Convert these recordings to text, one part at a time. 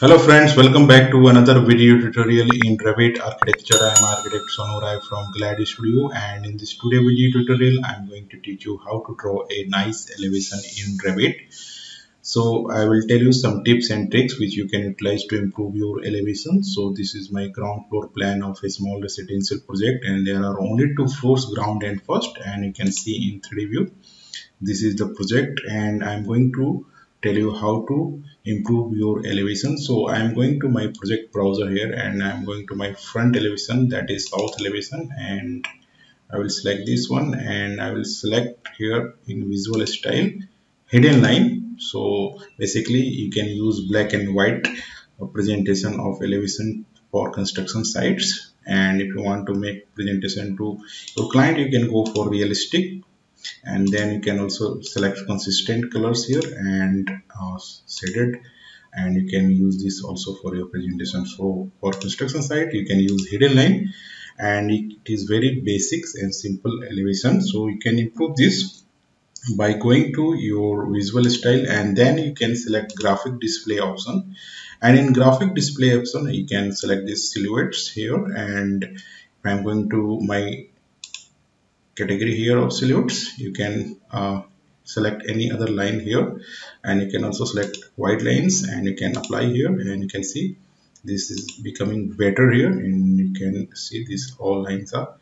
Hello friends, welcome back to another video tutorial in Revit architecture. I am architect Sonu Rai from Glad Studio and in this today video tutorial I am going to teach you how to draw a nice elevation in Revit. So I will tell you some tips and tricks which you can utilize to improve your elevation. So this is my ground floor plan of a small residential project and there are only two floors ground and first and you can see in 3D view. This is the project and I am going to tell you how to improve your elevation. So i am going to my project browser here and i am going to my front elevation that is south elevation and i will select this one and i will select here in visual style hidden line. So basically you can use black and white presentation of elevation for construction sites. And if you want to make presentation to your client you can go for realistic and then you can also select consistent colors here and uh, it. and you can use this also for your presentation. So for construction site you can use hidden line. And it is very basics and simple elevation. So you can improve this by going to your visual style. And then you can select graphic display option. And in graphic display option you can select these silhouettes here. And I'm going to my category here of silhouettes you can uh, select any other line here. And you can also select wide lines and you can apply here. And you can see this is becoming better here. And you can see these all lines are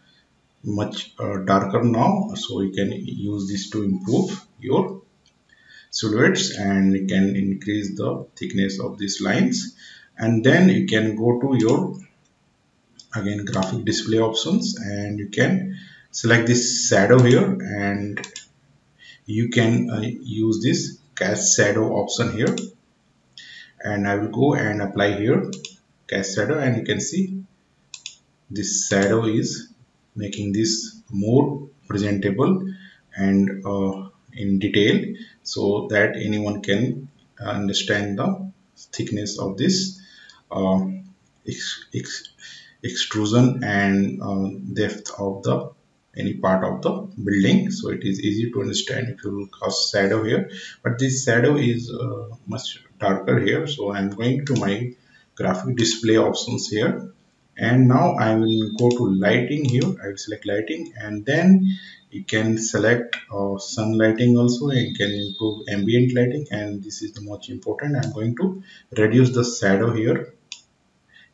much uh, darker now. So you can use this to improve your silhouettes and you can increase the thickness of these lines. And then you can go to your again graphic display options and you can select this shadow here and you can uh, use this cast shadow option here. And I will go and apply here cast shadow and you can see this shadow is making this more presentable and uh, in detail so that anyone can understand the thickness of this uh, ex ex extrusion and uh, depth of the any part of the building. So it is easy to understand if you will cast shadow here. But this shadow is uh, much darker here. So i'm going to my graphic display options here. And now i will go to lighting here. I will select lighting. And then you can select uh, sun lighting also. And you can improve ambient lighting. And this is the most important. I'm going to reduce the shadow here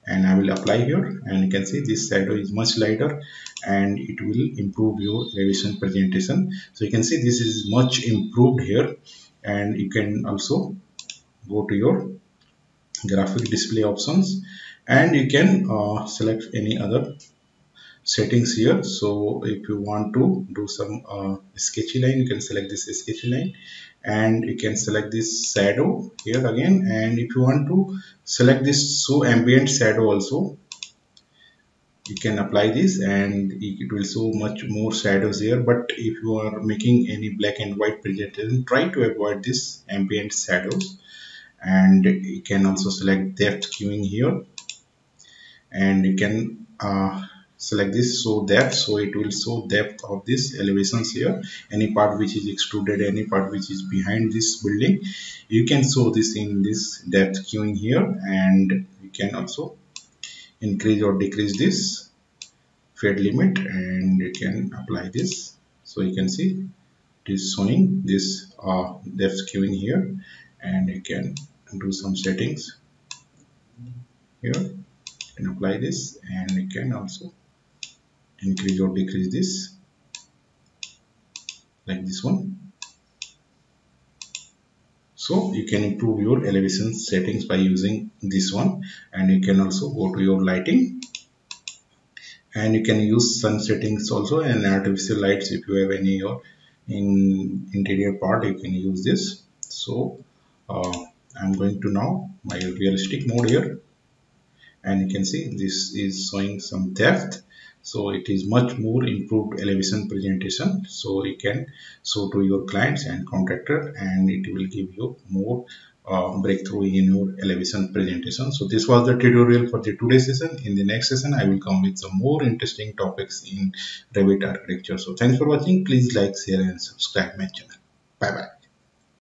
and I will apply here. And you can see this shadow is much lighter and it will improve your elevation presentation. So you can see this is much improved here. And you can also go to your graphic display options. And you can uh, select any other settings here. So if you want to do some uh, sketchy line you can select this sketchy line. And you can select this shadow here again. And if you want to select this show ambient shadow also you can apply this. And it will show much more shadows here. But if you are making any black and white presentation try to avoid this ambient shadows. And you can also select depth cueing here. And you can uh, select this show depth so it will show depth of this elevations here. Any part which is extruded any part which is behind this building. You can show this in this depth cueing here and you can also increase or decrease this fade limit and you can apply this. So you can see it is showing this uh, depth cueing here and you can do some settings here. And apply this and you can also increase or decrease this like this one. So you can improve your elevation settings by using this one and you can also go to your lighting. And you can use sun settings also and artificial lights if you have any or in interior part you can use this. So uh, I'm going to now my realistic mode here. And you can see this is showing some depth so it is much more improved elevation presentation. So you can show to your clients and contractor and it will give you more uh, breakthrough in your elevation presentation. So this was the tutorial for the today's session. In the next session i will come with some more interesting topics in revit architecture. So thanks for watching. Please like share and subscribe my channel. Bye bye